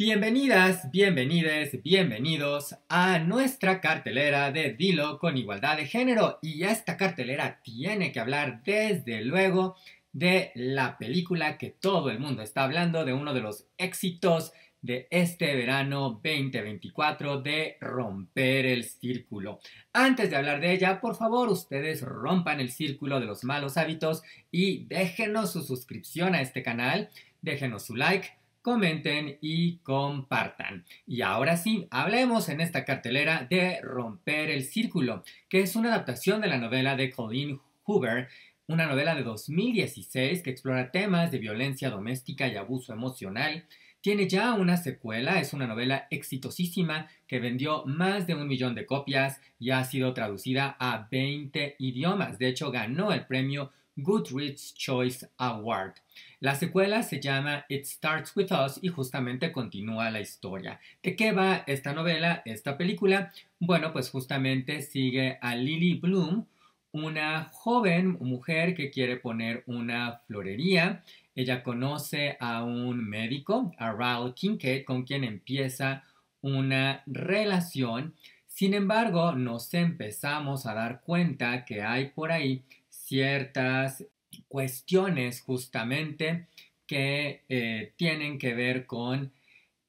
Bienvenidas, bienvenides, bienvenidos a nuestra cartelera de Dilo con igualdad de género. Y esta cartelera tiene que hablar desde luego de la película que todo el mundo está hablando, de uno de los éxitos de este verano 2024 de Romper el Círculo. Antes de hablar de ella, por favor, ustedes rompan el círculo de los malos hábitos y déjenos su suscripción a este canal, déjenos su like, comenten y compartan. Y ahora sí, hablemos en esta cartelera de Romper el Círculo, que es una adaptación de la novela de Colleen Hoover una novela de 2016 que explora temas de violencia doméstica y abuso emocional tiene ya una secuela, es una novela exitosísima que vendió más de un millón de copias y ha sido traducida a 20 idiomas. De hecho, ganó el premio Goodreads Choice Award. La secuela se llama It Starts With Us y justamente continúa la historia. ¿De qué va esta novela, esta película? Bueno, pues justamente sigue a Lily Bloom, una joven mujer que quiere poner una florería ella conoce a un médico, a Raul Kincaid, con quien empieza una relación. Sin embargo, nos empezamos a dar cuenta que hay por ahí ciertas cuestiones justamente que eh, tienen que ver con,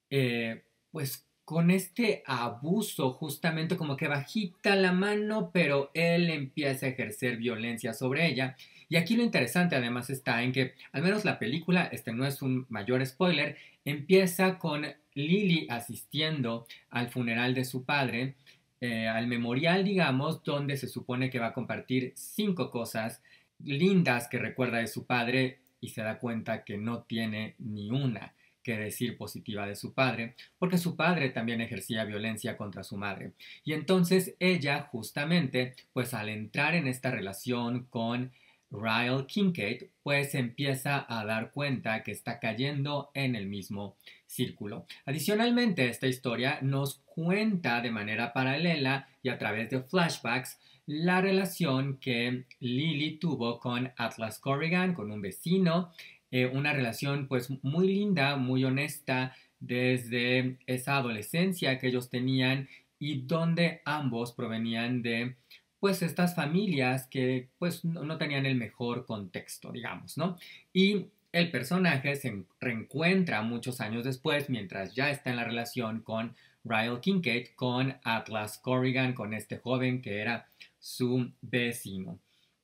eh, pues, con este abuso, justamente como que bajita la mano, pero él empieza a ejercer violencia sobre ella. Y aquí lo interesante además está en que, al menos la película, este no es un mayor spoiler, empieza con Lily asistiendo al funeral de su padre, eh, al memorial, digamos, donde se supone que va a compartir cinco cosas lindas que recuerda de su padre y se da cuenta que no tiene ni una que decir positiva de su padre, porque su padre también ejercía violencia contra su madre. Y entonces ella, justamente, pues al entrar en esta relación con Ryle Kincaid pues empieza a dar cuenta que está cayendo en el mismo círculo. Adicionalmente, esta historia nos cuenta de manera paralela y a través de flashbacks la relación que Lily tuvo con Atlas Corrigan, con un vecino, eh, una relación pues muy linda, muy honesta desde esa adolescencia que ellos tenían y donde ambos provenían de pues estas familias que pues no, tenían el mejor contexto, digamos, ¿no? Y el personaje se reencuentra muchos años después, mientras ya está en la relación con Ryle Kincaid, con Atlas Corrigan, con este joven que era su vecino.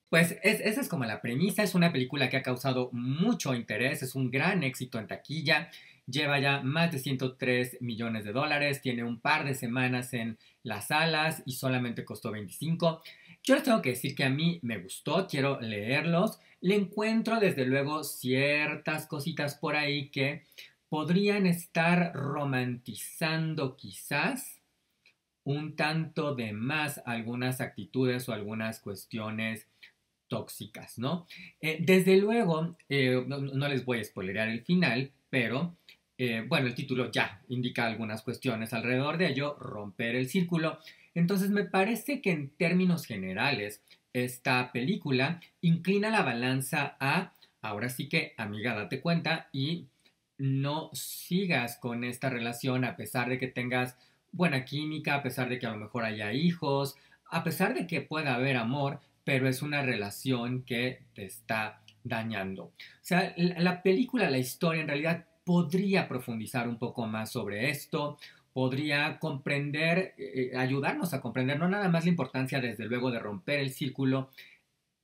Pues esa es como la premisa, es una película que ha causado mucho interés, es un gran éxito en taquilla, lleva ya más de 103 millones de dólares, tiene un par de semanas en las salas y solamente costó 25. Yo les tengo que decir que a mí me gustó, quiero leerlos. Le encuentro desde luego ciertas cositas por ahí que podrían estar romantizando quizás un tanto de más algunas actitudes o algunas cuestiones tóxicas, ¿no? Eh, desde luego, eh, no, no, les voy a spoilerar el final, pero eh, bueno, el título ya indica algunas cuestiones alrededor de ello, romper el círculo. Entonces me parece que en términos generales, esta película inclina la balanza a, ahora sí que, amiga, date cuenta y no sigas con esta relación a pesar de que tengas buena química, a pesar de que a lo mejor haya hijos, a pesar de que pueda haber amor, pero es una relación que te está dañando. O sea, la película, la historia en realidad podría profundizar un poco más sobre esto, podría comprender, eh, ayudarnos a comprender no nada más la importancia desde luego de romper el círculo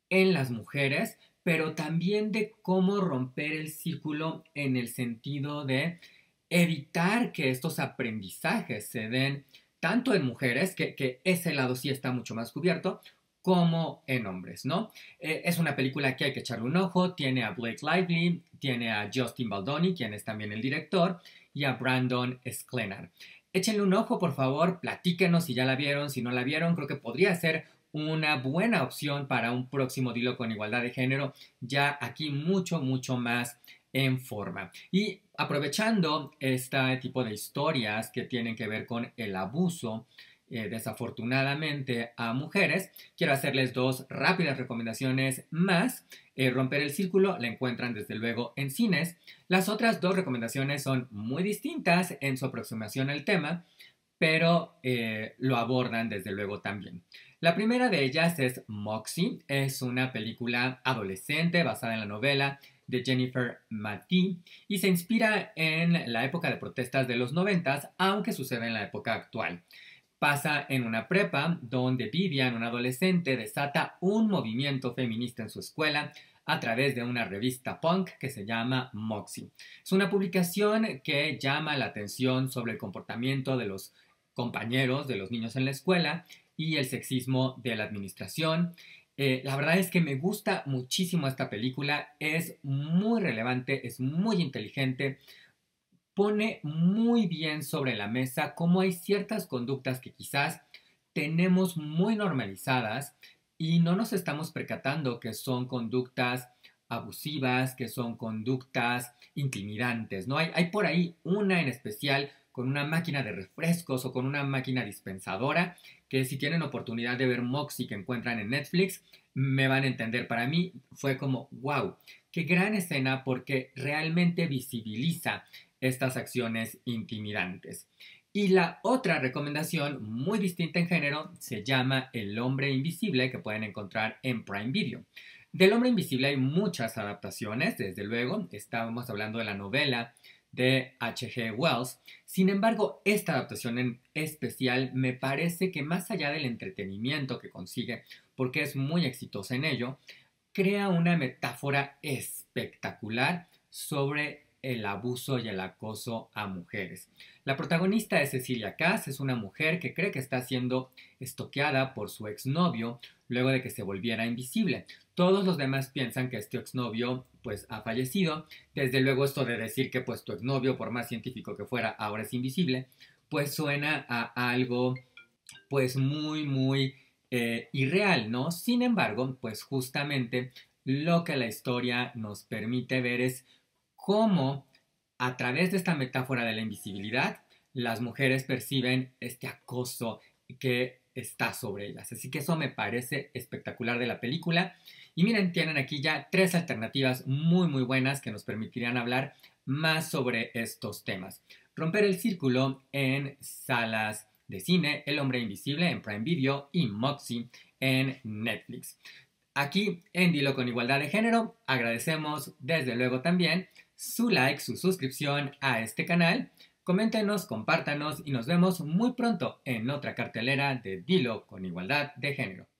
en las mujeres, pero también de cómo romper el círculo en el sentido de evitar que estos aprendizajes se den tanto en mujeres, que, que ese lado sí está mucho más cubierto, como en hombres, ¿no? Eh, es una película que hay que echarle un ojo, tiene a Blake Lively, tiene a Justin Baldoni, quien es también el director, y a Brandon Sklenar. Échenle un ojo, por favor, platíquenos si ya la vieron, si no la vieron, creo que podría ser una buena opción para un próximo dilo con igualdad de género, ya aquí mucho, mucho más en forma. Y aprovechando este tipo de historias que tienen que ver con el abuso, eh, desafortunadamente a mujeres, quiero hacerles dos rápidas recomendaciones más. Eh, Romper el Círculo la encuentran desde luego en cines. Las otras dos recomendaciones son muy distintas en su aproximación al tema, pero eh, lo abordan desde luego también. La primera de ellas es Moxie, es una película adolescente basada en la novela de Jennifer Matee y se inspira en la época de protestas de los noventas, aunque sucede en la época actual. Pasa en una prepa donde Vivian, una adolescente, desata un movimiento feminista en su escuela a través de una revista punk que se llama Moxie. Es una publicación que llama la atención sobre el comportamiento de los compañeros de los niños en la escuela y el sexismo de la administración. Eh, la verdad es que me gusta muchísimo esta película, es muy relevante, es muy inteligente, pone muy bien sobre la mesa cómo hay ciertas conductas que quizás tenemos muy normalizadas y no nos estamos percatando que son conductas abusivas, que son conductas intimidantes, ¿no? Hay, hay por ahí una en especial con una máquina de refrescos o con una máquina dispensadora, que si tienen oportunidad de ver Moxie que encuentran en Netflix, me van a entender. Para mí fue como, wow, qué gran escena porque realmente visibiliza estas acciones intimidantes. Y la otra recomendación, muy distinta en género, se llama El hombre invisible, que pueden encontrar en Prime Video. Del hombre invisible hay muchas adaptaciones, desde luego. Estábamos hablando de la novela de H.G. Wells. Sin embargo, esta adaptación en especial me parece que más allá del entretenimiento que consigue, porque es muy exitosa en ello, crea una metáfora espectacular sobre el abuso y el acoso a mujeres. La protagonista es Cecilia Cass, es una mujer que cree que está siendo estoqueada por su exnovio luego de que se volviera invisible. Todos los demás piensan que este exnovio pues ha fallecido. Desde luego esto de decir que pues tu exnovio, por más científico que fuera, ahora es invisible, pues suena a algo pues muy muy eh, irreal, ¿no? Sin embargo, pues justamente lo que la historia nos permite ver es cómo a través de esta metáfora de la invisibilidad, las mujeres perciben este acoso que está sobre ellas. Así que eso me parece espectacular de la película. Y miren, tienen aquí ya tres alternativas muy muy buenas que nos permitirían hablar más sobre estos temas. Romper el círculo en salas de cine, El hombre invisible en Prime Video y Moxie en Netflix. Aquí en Dilo con Igualdad de Género agradecemos desde luego también su like, su suscripción a este canal. Coméntenos, compártanos y nos vemos muy pronto en otra cartelera de Dilo con Igualdad de Género.